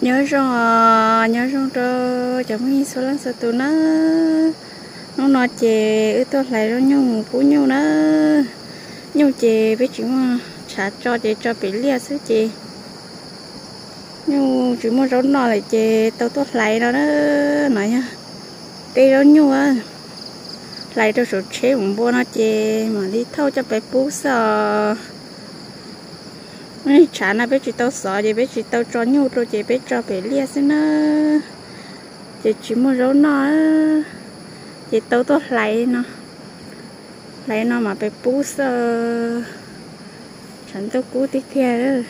nhớ rồi ờ, nhớ rồi cho chồng mi số lần số tụ nó nó nói chè, ư tôi lại nó nhung phú nhung nó. Nhung chè với chuyện mà ờ, trả cho chè, cho bị lia sứ chè. Nhung chỉ mà rốn nó lại chè, tao tôi lại nó đó, nói nha. Cây đó nhung á lại cho số chế một bộ nó chè, mà đi thâu cho bé bú sợ Ê, chả na bé chỉ tao sợ gì bé chỉ tao cho nhiều rồi chị bé cho bé lia xin nó chị chỉ muốn rấu nó. Chị tao tao lấy nó. Lấy nó mà bé bú sợ chẳng tao cú tí kia đó.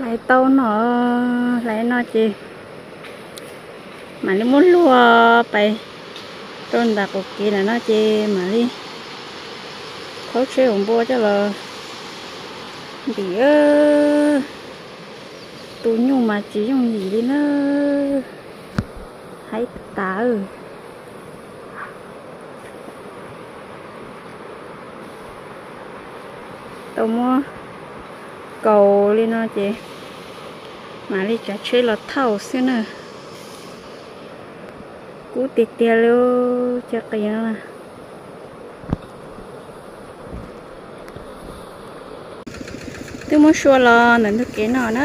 Lấy tao nó lấy nó chị. Mà đi muốn lùa bay trôn đặt một kia là nó chị mà đi thấu chơi ủng bố cho là bị ơ. Tụ nhung mà chỉ dùng gì đi nữa hãy tả ừ tôi mua cầu lên nó chị. Mà đi trả chơi là thầu xíu nữa cú tiệt tiệt luôn chắc cái gì tôi muốn xua là nên tôi cái nào nó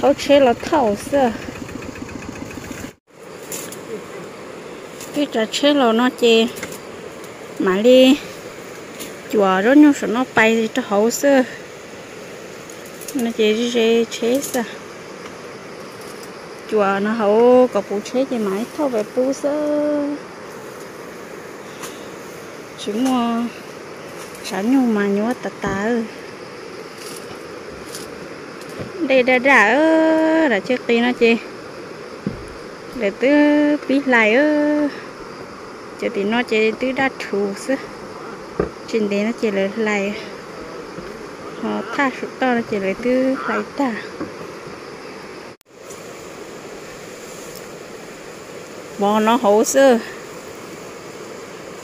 thấu chế là thấu sơ cái trà chế là nó chê. Mà đi chùa rồi nhưng nó bay thì cho hậu sơ nó chê đi chế chế xưa. Chùa nó hậu có phụ chế thì mãi, thâu về phụ sơ chỉ mua sáng nhung mà nhớ tà tà ơi đây đã đã ơ đã chưa tí nó chị. Để tư biết lại ơ. Cho tí nó chị tư đã thù sư trên đấy nó chỉ lấy lại. Họ tha sụt to nó chỉ lấy tư lại ta bò nó hổ sư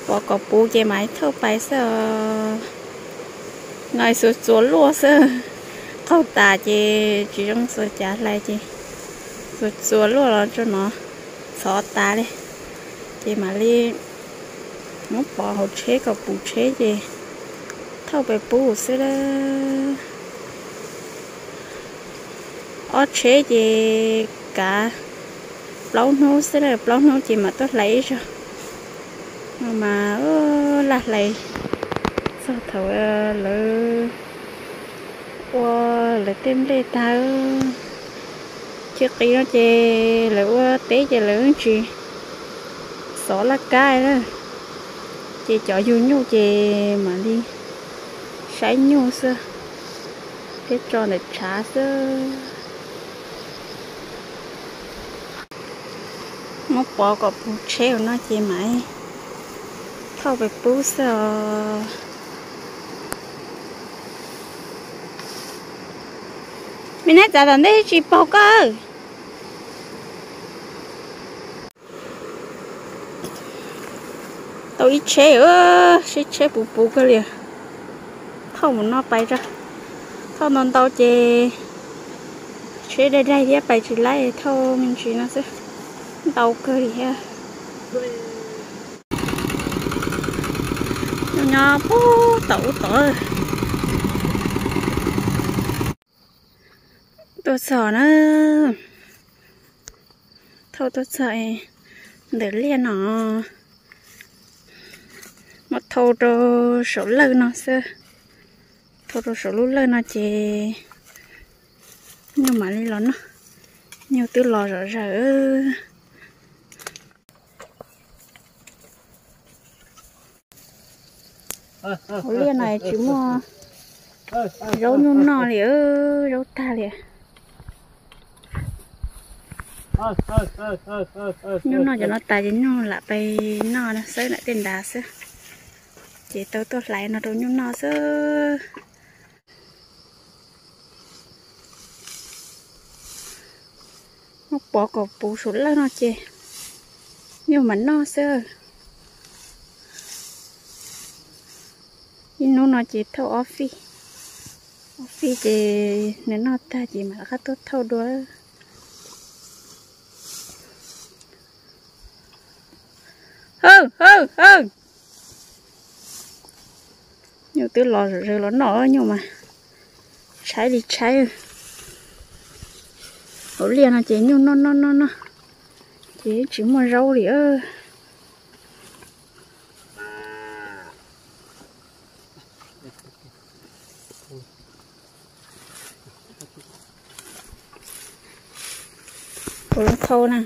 bò có bú chị máy thâu bài sơ. Ngài sụt xuống lúa sơ khâu tà chị chỉ trong sơ trả lại chị sụt xuống luôn là cho nó. Xó tà đi. Chị mà đi nó bỏ hậu chế có bù chế gì thâu về bù sẽ đó ở chế gì cả lâu nô sẽ là lâu nô chị mà tôi lấy rồi mà ơ là lấy sao thầu lỡ qua lỡ tem đây ta trước khi nó chê lỡ qua té chê lỡ chị xỏ lá cay đó. Chị chọn du nhu chê mà đi. Sấy nhu xưa cái tròn này trả xưa móc bỏ có bù treo nó chê mãi. Thâu về bù sợ mình nói trả lần đấy chị bỏ cơ tôi ít chế ơ chế chế bù bù cơ liền thâu một nó bay ra. Thâu non tao chế chế đây đây thì bay chỉ lại thâu mình chỉ nó sẽ tao cơ đi ha. Nhỏ nhỏ bố tẩu tẩu. Tôi sợ nó thôi tôi sợ để liền nó. Một thâu đồ số lơ nó xưa thâu đồ số lú lơ nó chỉ nhưng mà đi lớn nó nhiều tư lò rõ rỡ. Ủa lia này chỉ mua rau nhung nò liền rau ta liền nhung nó cho nó ta đến nó lại bay nó nó sới lại tiền đá xưa chỉ tôi tôi lại nó đâu nhung nó xưa nó bỏ cỏ bù sụt là nó chê nhưng mà nó xưa nhưng nó nó chỉ thâu office offi chị nên nó ta chỉ mà khá tốt, thâu đuối. Hơ hơ hơ nhiều thứ lò rồi lò nọ nhưng mà cháy đi, cháy. Ổ liền là chị nhiều nó nó nó nó. Chị chỉ mua rau đi, ơ. Ủa thâu nè.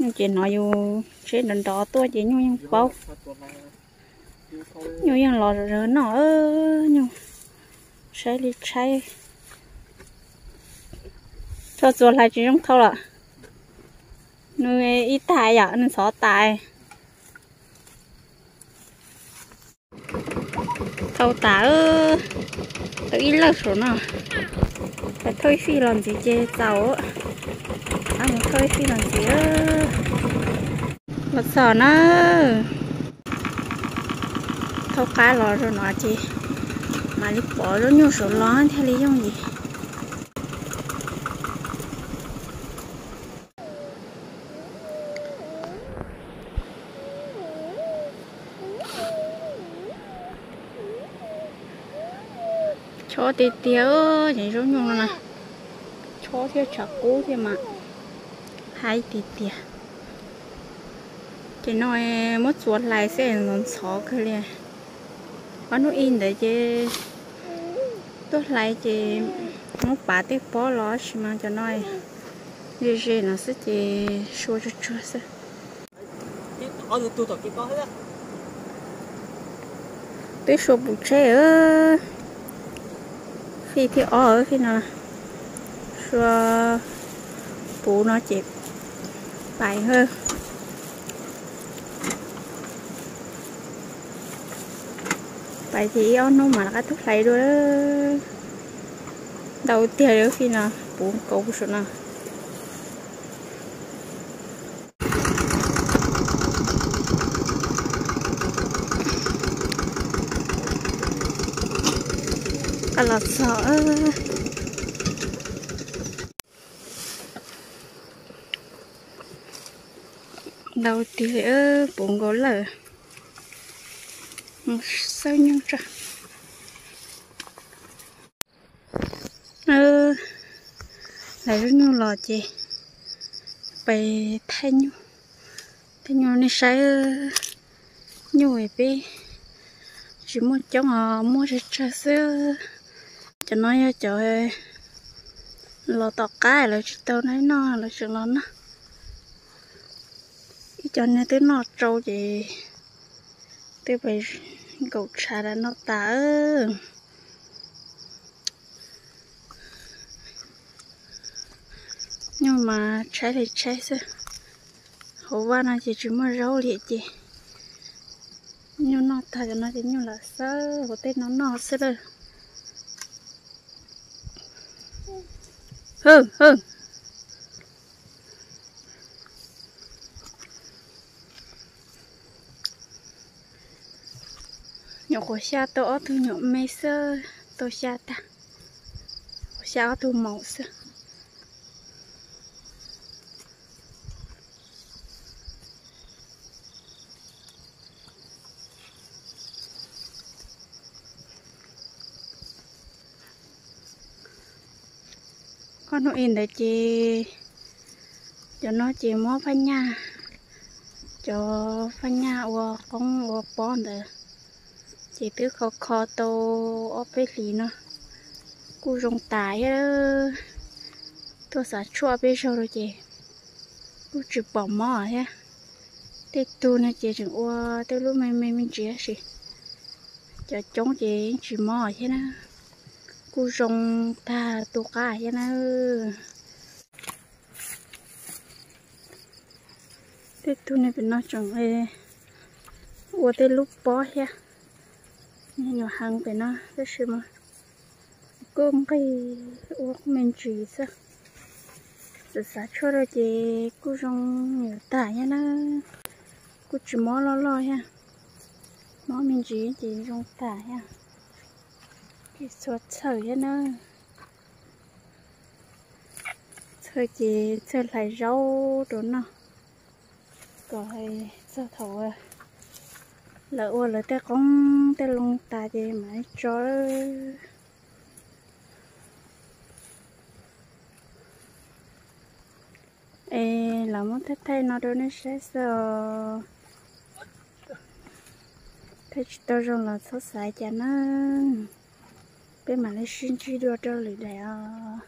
Nhưng chị nói dù sẽ đần đỏ tôi, chị nhu nhung bao nhu nhung lò rửa nó, ơ nhu sẽ đi cháy cho dù là chị nhung thâu là nuôi ít tài ạ nên xó tài. Thâu tả ơ, tự ít là số nào phải thôi phi làm gì chê cháu ạ một thôi phi làm gì ơ một sò nó. Thâu cá lò rồi nó chị. Mà lúc bỏ nó nhiều số lon theo lý do gì? Cho tí tiêu chỉ giống như này cho theo chả cố thì mà hai tí tía. Chỉ nói mất chuột lại sẽ nó xó cái liền có nó in để chứ. Tốt lại chỉ muốn bà tiếp bỏ lo mà cho nói như thế nó sẽ chỉ số cho chúa sẽ. Có được tu tập cái có hết á. Tới số bút chế ơ. Khi thì ở khi nào số bù nó chỉ bài hơn bài thì nó mà là cái thuốc lấy rồi đầu tiên đó khi nào? Bốn câu số nào cả là sợ đầu tiên ơ, bốn gỗ lở. Sao nhau ra ơ lại rất nhiều lò chị bày thay nhau. Thay nhau này sai nhiều ấy bê. Chỉ muốn cho họ mua cho cha sữa cho nó cho lò tọt cái là chỉ tao nói nó là chuyện nó nó cho nên tới nó trâu gì tới bây gấu trà đã nó tả nhưng mà trái thì trái sao hổ qua nó chỉ chỉ mua rau liệt gì nhưng nó thật cho nó chỉ như là sơ hổ tết nó nó sơ rồi hừ hừ nhỏ của xa tổ thu nhỏ mê sơ tổ xa ta. Xa thu mẫu sơ. Con nó in để chị cho nó chị mua phanh nha. Cho phanh nha của con của bón để chỉ cứ khó khó tô ở bên lì nó. Cú rong tải tôi sợ chua bên sau rồi chị. Cú chụp bỏ mỏ ha thế tu này chị chẳng qua tới lúc mày mày mình chị chị. Cho chống chị chị mỏ thế nè cú rong ta tu cả thế nè thế tu này bên nó chẳng ấy. Qua tới lúc bỏ ha nhiều hàng cái nó, rất gì mà. Cơm cái uống men chỉ sao rồi sáng cho rồi chị cô trong nhiều tải nha nó cô chỉ mò lo lo ha mò men chỉ chỉ trong tải ha cái số trời nha nó chơi chị chơi lại rau đồ nó rồi sao thầu à là lỡ là ta con, ta lông ta gì mà, cho ê, là muốn thấy thấy nó đâu, nó sẽ sợ. Thấy tôi rồi là sốt sải cho nó. Bên mà nó xin chi đưa cho lì đấy à